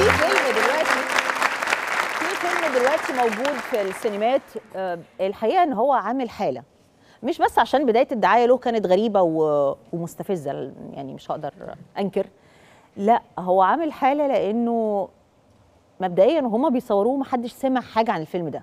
في فيلم دلوقتي في فيلم دلوقتي موجود في السينمات آه، الحقيقة إن هو عامل حالة. مش بس عشان بداية الدعاية له كانت غريبة ومستفزة يعني مش هقدر أنكر. لا هو عامل حالة لأنه مبدئيا وهما بيصوروه محدش سمع حاجة عن الفيلم ده.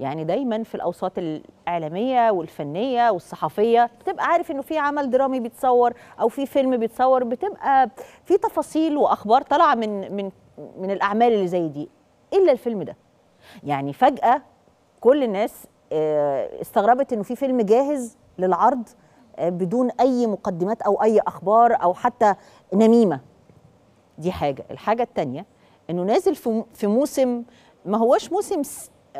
يعني دايما في الأوساط الإعلامية والفنية والصحفية بتبقى عارف إنه في عمل درامي بيتصور أو في فيلم بيتصور بتبقى في تفاصيل وأخبار طالعة من من من الأعمال اللي زي دي إلا الفيلم ده. يعني فجأة كل الناس آه، استغربت إنه في فيلم جاهز للعرض آه، بدون أي مقدمات أو أي أخبار أو حتى نميمة. دي حاجة. الحاجة التانية إنه نازل في موسم ما هوش موسم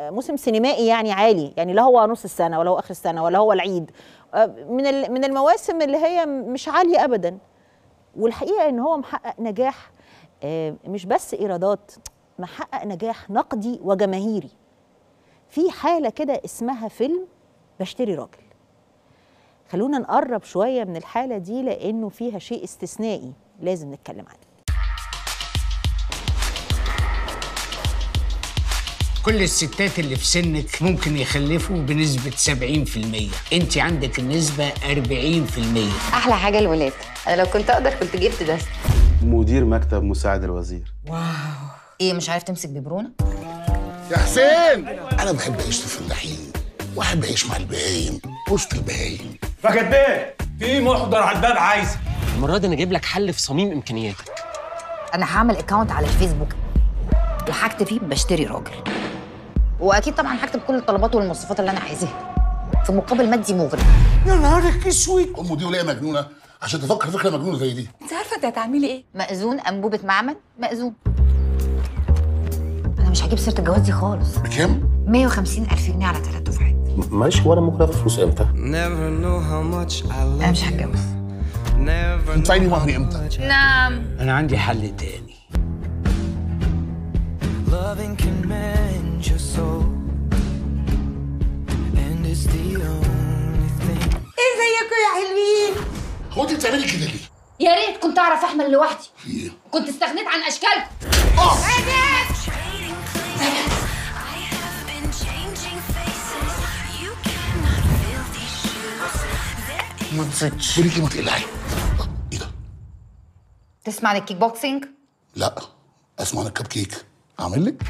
موسم سينمائي يعني عالي يعني لا هو نص السنة ولا هو آخر السنة ولا هو العيد. آه، من من المواسم اللي هي مش عالية ابدا. والحقيقة إن هو محقق نجاح آه، مش بس إيرادات محقق نجاح نقدي وجماهيري. في حالة كده اسمها فيلم بشتري راجل. خلونا نقرب شوية من الحالة دي لأنه فيها شيء استثنائي لازم نتكلم عنه. كل الستات اللي في سنك ممكن يخلفوا بنسبة 70% انت عندك النسبة 40% أحلى حاجة الولاد. أنا لو كنت أقدر كنت جبت ده. مدير مكتب مساعد الوزير. إيه مش عارف تمسك ببرونة؟ يا حسين! أنا بحب اعيش في الفلاحين. واحب اعيش مع البهايم. وسط البهايم. فجد بيه! في محضر على الباب عايزك المرة دي أنا جايب لك حل في صميم إمكانياتك. أنا هعمل اكونت على الفيسبوك. وهكتب فيه بشتري راجل. واكيد طبعا هكتب كل الطلبات والمواصفات اللي أنا عايزاها. في مقابل مادي مغري. يا نهارك أسود! امه دي ولا مجنونة؟ عشان تفكر فكرة مجنونة زي دي. أنت عارفة أنت هتعملي إيه؟ مأذون أنبوبة معمل مأذون. أنا مش هجيب سيرة الجواز دي خالص. بكام؟ 150 ألف جنيه على ثلاث دفعات. معلش هو أنا ممكن آخد فلوس إمتى؟ أنا مش هتجوز. انت عيني مهري إمتى؟ نعم. أنا عندي حل تاني. Loving can mend your soul. And it's the only thing. ازيكم يا حلوين هو انت بتعملي كده ليه؟ يا ريت كنت أعرف احمل لوحدي إيه؟ كنت استغنيت عن أشكالكم آه. ما تزيدش بريكي ما تقلعي إيه ده؟ تسمع عن الكيك بوكسينج لا أسمع عن الكب كيك أعمل لك؟